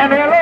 Amare,